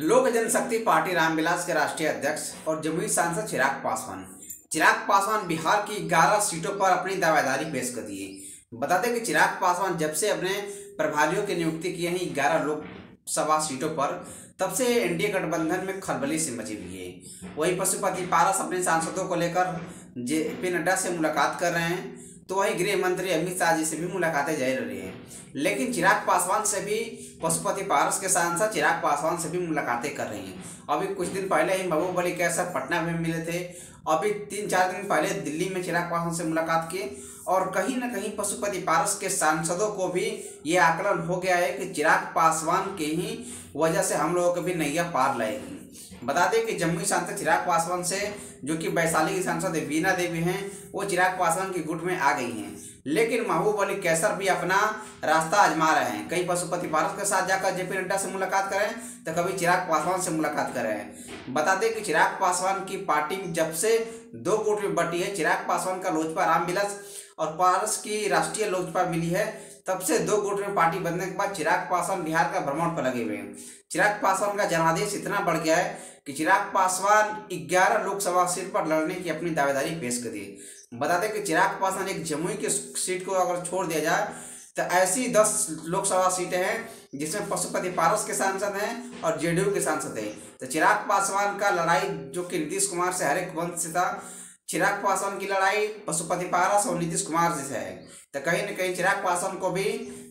लोक जनशक्ति पार्टी रामविलास के राष्ट्रीय अध्यक्ष और जमुई सांसद चिराग पासवान। चिराग पासवान बिहार की 11 सीटों पर अपनी दावेदारी पेश कर दिए। बता दें कि चिराग पासवान जब से अपने प्रभारियों की नियुक्ति की है ग्यारह लोकसभा सीटों पर, तब से एनडीए गठबंधन में खलबली से मची हुई है। वही पशुपति पारस अपने सांसदों को लेकर जे पी नड्डा से मुलाकात कर रहे हैं। तो वही गृह मंत्री अमित शाह जी से भी मुलाकातें जारी रही हैं। लेकिन चिराग पासवान से भी, पशुपति पारस के सांसद चिराग पासवान से भी मुलाकातें कर रही हैं। अभी कुछ दिन पहले ही महबूब अली कैसर पटना में मिले थे। अभी तीन चार दिन पहले दिल्ली में चिराग पासवान से मुलाकात की और कहीं ना कहीं पशुपति पारस के सांसदों को भी ये आकलन हो गया है कि चिराग पासवान के ही वजह से हम लोगों को भी नैया पार लाएगी। बता दें कि जम्मू सांसद चिराग पासवान से, जो कि वैशाली की सांसद वीना देवी हैं, वो चिराग पासवान की गुट में आ गई हैं। लेकिन महबूब अली कैसर भी अपना रास्ता आजमा रहे हैं। कई पशुपति पारस के साथ जाकर जेपी नड्डा से मुलाकात करें तो कभी चिराग पासवान से मुलाकात करें। बता दें कि चिराग पासवान की पार्टी जब से दो गुट में बटी है, चिराग पासवान का लोजपा रामविलास और पारस की राष्ट्रीय लोजपा मिली है। तब से दो गुट में पार्टी बनने के बाद चिराग पासवान बिहार का भ्रमण पर लगे हुए हैं। चिराग पासवान का जनादेश इतना बढ़ गया है कि चिराग पासवान ग्यारह लोकसभा सीट पर लड़ने की अपनी दावेदारी पेश कर दी बता दें कि चिराग पासवान एक जमुई की सीट को अगर छोड़ दिया जाए तो ऐसी दस लोकसभा सीटें हैं जिसमें पशुपति पारस के सांसद हैं और जेडीयू के सांसद हैं। तो चिराग पासवान का लड़ाई जो कि नीतीश कुमार से हर एक वंश से था चिराग पासवान की लड़ाई पशुपति पारस और नीतीश कुमार से। है तो कहीं न कहीं चिराग पासवान को भी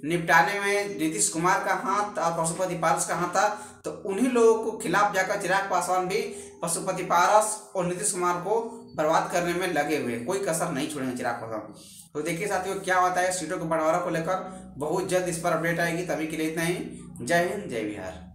निपटाने में नीतीश कुमार का हाथ और पशुपति पारस का हाथ था। तो उन्हीं लोगों को खिलाफ जाकर चिराग पासवान भी पशुपति पारस और नीतीश कुमार को बर्बाद करने में लगे हुए। कोई कसर नहीं छोड़ेंगे चिराग पासवान तो देखिए साथियों, क्या होता है सीटों के बंटवारा को लेकर? बहुत जल्द इस पर अपडेट आएगी। तभी के लिए इतना ही। जय हिंद, जय बिहार।